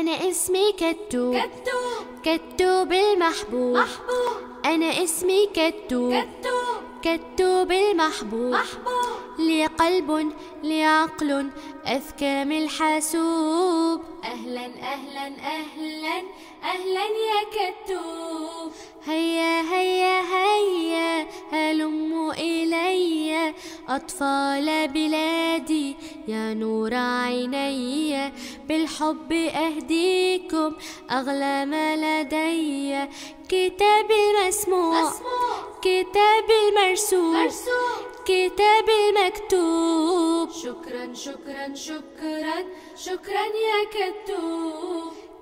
أنا اسمي كتو. كتو. كتو بالمحبوب. محبوب. أنا اسمي كتو. كتو. كتو بالمحبوب. محبوب. لي قلب لي عقل أذكى من الحاسوب. أهلا أهلا أهلا أهلا يا كتو. هيا هيا هيا هلموا إلي أطفال بلادي. يا نور عيني بالحب أهديكم أغلى ما لدي. كتاب المسموع مسموع كتاب المرسوم مرسوم. كتاب المكتوب شكرا شكرا شكرا شكرا يا كتو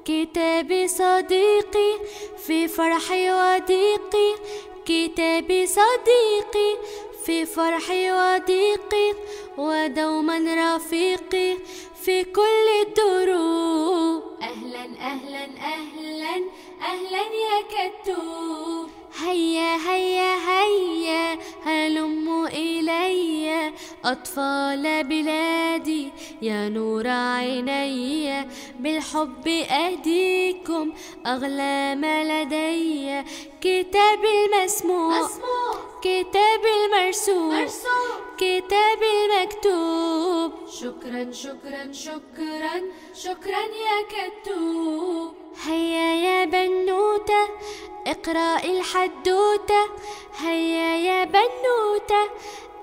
كتابي صديقي في فرحي وضيقي. كتابي صديقي في فرحي وضيقي. ودوما رفيقي في كل الدروب. أهلا أهلا أهلا أهلا يا كتو هيا هيا هيا هلموا إلي أطفال بلادي. يا نور عيني بالحب أهديكم أغلى ما لدي. كتاب المسموع مسموع. كتاب المرسوم مرسوم. كتاب شكرا شكرا شكرا شكرا يا كتو هيا يا بنوتة اقرأي الحدوتة. هيا يا بنوتة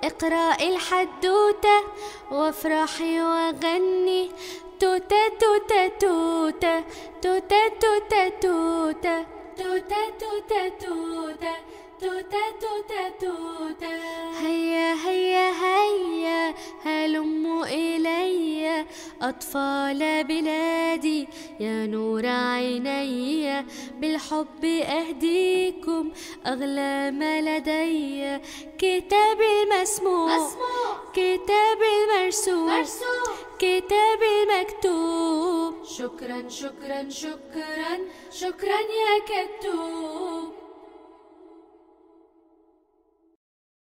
اقرأي الحدوتة. وافرحي وغني توتة توتة توتة توتة توتة توتة. توتا توتا توتا توتا توتا توتا هيا هيا هيا هلموا إلي أطفال بلادي يا نور عيني بالحب أهديكم أغلى ما لدي. كتاب المسموع مسموع. كتاب المرسوم مرسوم. كتاب المكتوب. شكرا شكرا شكرا شكرا يا كتو